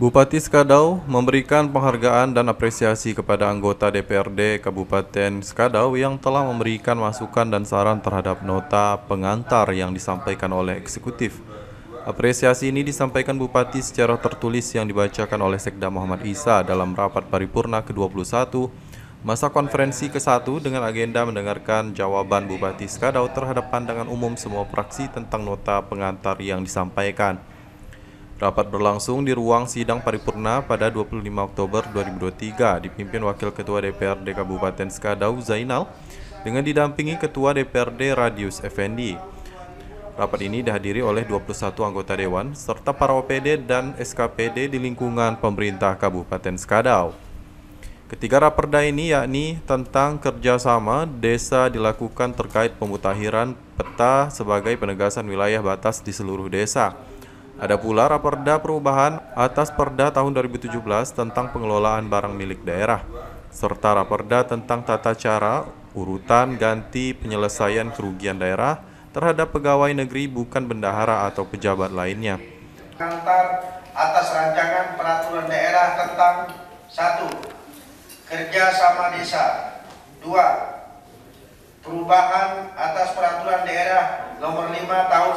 Bupati Skadau memberikan penghargaan dan apresiasi kepada anggota DPRD Kabupaten Skadau yang telah memberikan masukan dan saran terhadap nota pengantar yang disampaikan oleh eksekutif. Apresiasi ini disampaikan Bupati secara tertulis yang dibacakan oleh Sekda Muhammad Isa dalam rapat paripurna ke-21 masa konferensi ke-1 dengan agenda mendengarkan jawaban Bupati Skadau terhadap pandangan umum semua praksi tentang nota pengantar yang disampaikan. Rapat berlangsung di ruang sidang paripurna pada 25 Oktober 2023 dipimpin Wakil Ketua DPRD Kabupaten Skadau Zainal dengan didampingi Ketua DPRD Radius Effendi. Rapat ini dihadiri oleh 21 anggota dewan serta para OPD dan SKPD di lingkungan pemerintah Kabupaten Skadau. Ketiga raperda ini yakni tentang kerjasama desa dilakukan terkait pemutahiran peta sebagai penegasan wilayah batas di seluruh desa ada pula Raperda Perubahan atas Perda tahun 2017 tentang pengelolaan barang milik daerah, serta Raperda tentang tata cara urutan ganti penyelesaian kerugian daerah terhadap pegawai negeri bukan bendahara atau pejabat lainnya. Antar atas rancangan peraturan daerah tentang satu kerja sama desa, dua perubahan atas peraturan daerah nomor 5 tahun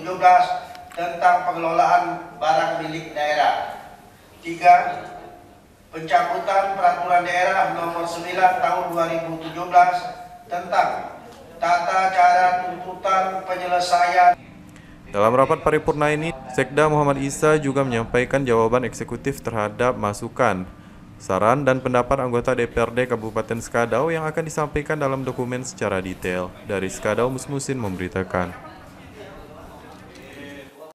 2017 tentang pengelolaan barang milik daerah. Tiga, pencabutan peraturan daerah nomor 9 tahun 2017 tentang tata cara tuntutan penyelesaian dalam rapat paripurna ini, Sekda Muhammad Isa juga menyampaikan jawaban eksekutif terhadap masukan, saran dan pendapat anggota DPRD Kabupaten Skadau yang akan disampaikan dalam dokumen secara detail. Dari Skadau Musmusin memberitakan.